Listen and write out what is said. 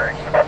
Okay.